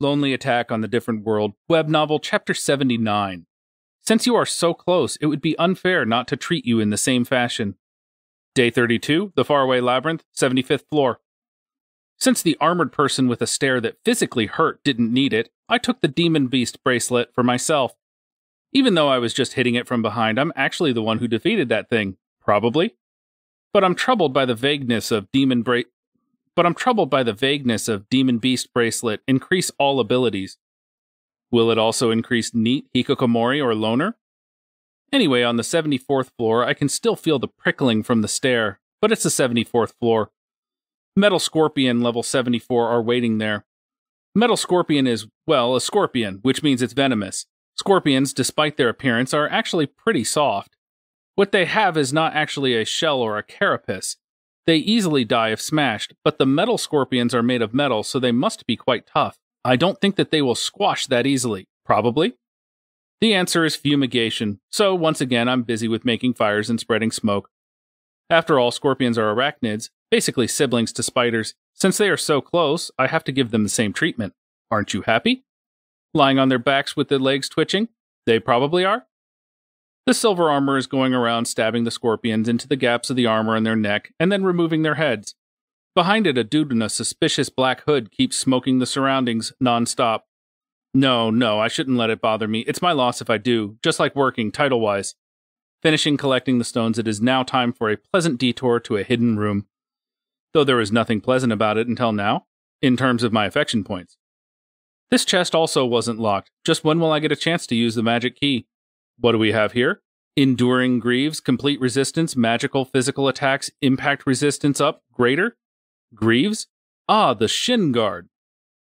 Lonely Attack on the Different World, web novel, chapter 79. Since you are so close, it would be unfair not to treat you in the same fashion. Day 32, The Faraway Labyrinth, 75th floor. Since the armored person with a stare that physically hurt didn't need it, I took the Demon Beast bracelet for myself. Even though I was just hitting it from behind, I'm actually the one who defeated that thing. Probably. But I'm troubled by the vagueness of Demon Bra- but I'm troubled by the vagueness of Demon Beast bracelet increase all abilities. Will it also increase NEET, Hikikomori, or Loner? Anyway, on the 74th floor, I can still feel the prickling from the stare, but it's the 74th floor. Metal Scorpion level 74 are waiting there. Metal Scorpion is, well, a scorpion, which means it's venomous. Scorpions, despite their appearance, are actually pretty soft. What they have is not actually a shell or a carapace. They easily die if smashed, but the metal scorpions are made of metal, so they must be quite tough. I don't think that they will squash that easily. Probably. The answer is fumigation, so once again I'm busy with making fires and spreading smoke. After all, scorpions are arachnids, basically siblings to spiders. Since they are so close, I have to give them the same treatment. Aren't you happy? Lying on their backs with their legs twitching? They probably are. The silver armor is going around stabbing the scorpions into the gaps of the armor in their neck and then removing their heads. Behind it, a dude in a suspicious black hood keeps smoking the surroundings nonstop. No, no, I shouldn't let it bother me. It's my loss if I do, just like working, title wise. Finishing collecting the stones, it is now time for a pleasant detour to a hidden room. Though there is nothing pleasant about it until now, in terms of my affection points. This chest also wasn't locked. Just when will I get a chance to use the magic key? What do we have here? Enduring Greaves, complete resistance, magical physical attacks, impact resistance up, greater? Greaves? Ah, the shin guard.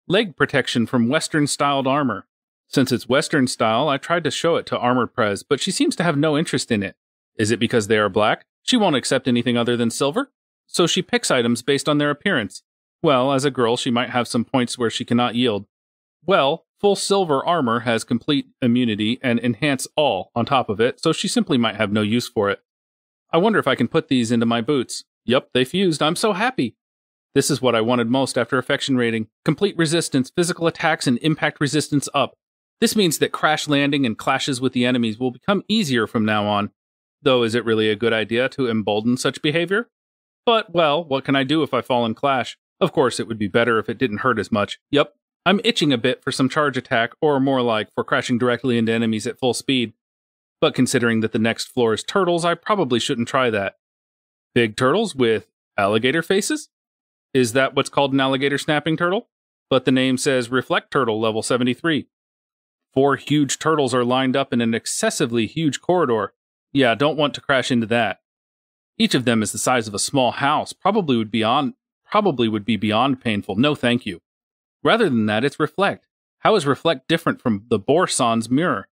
Leg protection from Western styled armor. Since it's Western style, I tried to show it to Armored Prez, but she seems to have no interest in it. Is it because they are black? She won't accept anything other than silver? So she picks items based on their appearance. Well, as a girl, she might have some points where she cannot yield. Well, full silver armor has complete immunity and enhance all on top of it, so she simply might have no use for it. I wonder if I can put these into my boots. Yep, they fused. I'm so happy. This is what I wanted most after affection rating. Complete resistance, physical attacks, and impact resistance up. This means that crash landing and clashes with the enemies will become easier from now on. Though, is it really a good idea to embolden such behavior? But, well, what can I do if I fall in clash? Of course, it would be better if it didn't hurt as much. Yup, I'm itching a bit for some charge attack, or more like for crashing directly into enemies at full speed. But considering that the next floor is turtles, I probably shouldn't try that. Big turtles with alligator faces? Is that what's called an alligator snapping turtle? But the name says Reflect Turtle level 73. Four huge turtles are lined up in an excessively huge corridor. Yeah, don't want to crash into that. Each of them is the size of a small house, probably would beyond probably would be beyond painful. No thank you. Rather than that, it's Reflect. How is Reflect different from the Borson's mirror?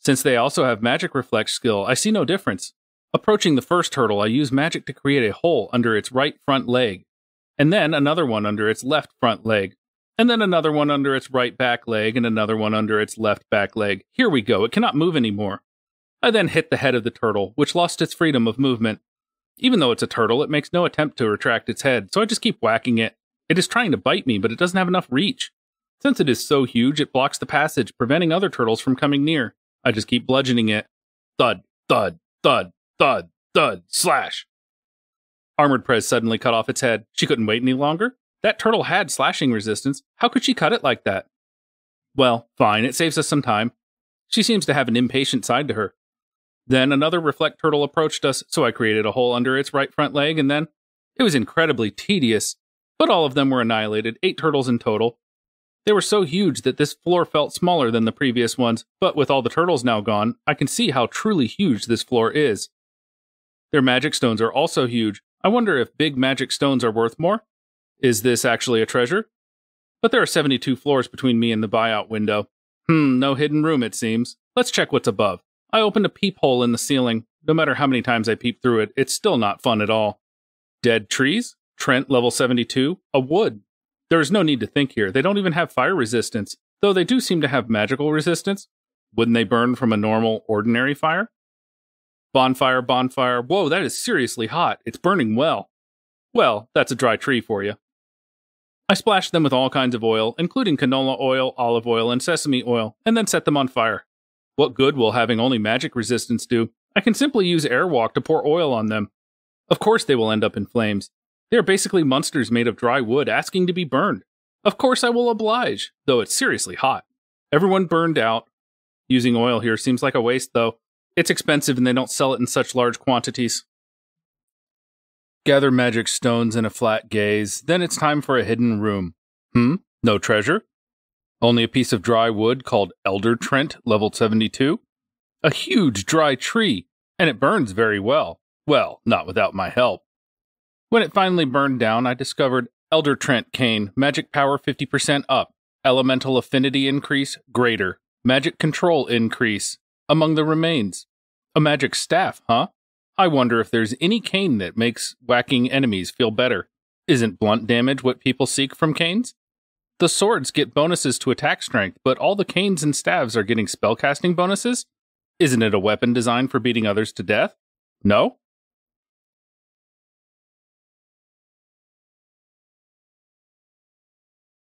Since they also have magic reflect skill, I see no difference. Approaching the first turtle, I use magic to create a hole under its right front leg, and then another one under its left front leg, and then another one under its right back leg, and another one under its left back leg. Here we go, it cannot move anymore. I then hit the head of the turtle, which lost its freedom of movement. Even though it's a turtle, it makes no attempt to retract its head, so I just keep whacking it. It is trying to bite me, but it doesn't have enough reach. Since it is so huge, it blocks the passage, preventing other turtles from coming near. I just keep bludgeoning it. Thud, thud, thud, thud, thud, slash. Armored Prez suddenly cut off its head. She couldn't wait any longer. That turtle had slashing resistance. How could she cut it like that? Well, fine, it saves us some time. She seems to have an impatient side to her. Then another reflect turtle approached us, so I created a hole under its right front leg, and then it was incredibly tedious, but all of them were annihilated, eight turtles in total. They were so huge that this floor felt smaller than the previous ones, but with all the turtles now gone, I can see how truly huge this floor is. Their magic stones are also huge. I wonder if big magic stones are worth more? Is this actually a treasure? But there are 72 floors between me and the buyout window. Hmm, no hidden room, it seems. Let's check what's above. I opened a peephole in the ceiling. No matter how many times I peep through it, it's still not fun at all. Dead trees? Trent level 72? A wood. There is no need to think here. They don't even have fire resistance, though they do seem to have magical resistance. Wouldn't they burn from a normal, ordinary fire? Bonfire, bonfire. Whoa, that is seriously hot. It's burning well. Well, that's a dry tree for you. I splashed them with all kinds of oil, including canola oil, olive oil, and sesame oil, and then set them on fire. What good will having only magic resistance do? I can simply use airwalk to pour oil on them. Of course they will end up in flames. They are basically monsters made of dry wood asking to be burned. Of course I will oblige, though it's seriously hot. Everyone burned out. Using oil here seems like a waste, though. It's expensive and they don't sell it in such large quantities. Gather magic stones in a flat gaze, then it's time for a hidden room. Hmm? No treasure? Only a piece of dry wood called Elder Trent, level 72? A huge dry tree, and it burns very well. Well, not without my help. When it finally burned down, I discovered Elder Trent cane, magic power 50% up, elemental affinity increase greater, magic control increase among the remains. A magic staff, huh? I wonder if there's any cane that makes whacking enemies feel better. Isn't blunt damage what people seek from canes? The swords get bonuses to attack strength, but all the canes and staves are getting spellcasting bonuses? Isn't it a weapon designed for beating others to death? No?